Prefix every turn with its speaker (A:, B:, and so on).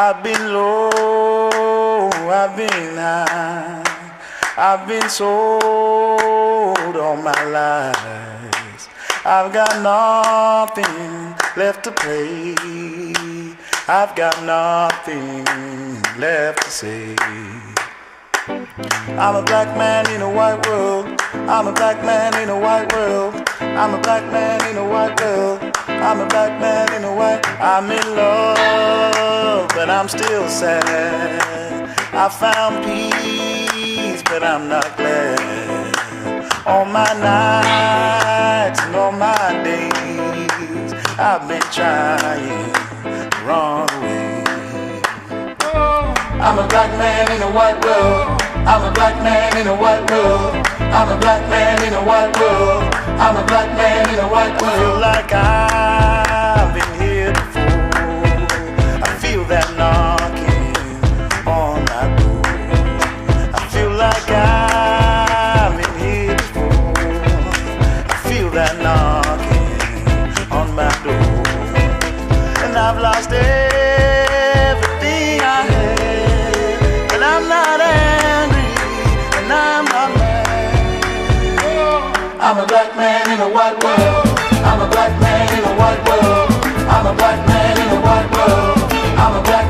A: I've been low, I've been high, I've been sold all my life. I've got nothing left to play. I've got nothing left to say. I'm a black man in a white world. I'm a black man in a white world. I'm a black man in a white world. I'm a black man in a white. I'm in love, but I'm still sad. I found peace, but I'm not glad. All my nights and all my days, I've been trying to run away. I'm a black man in a white world. I'm a black man in a white world. I'm a black man in a white world. I'm a black man in a white world. I like I've I've lost everything I had. And I'm not angry, and I'm not mad. I'm a black man in a white world. I'm a black man in a white world. I'm a black man in a white world. I'm a black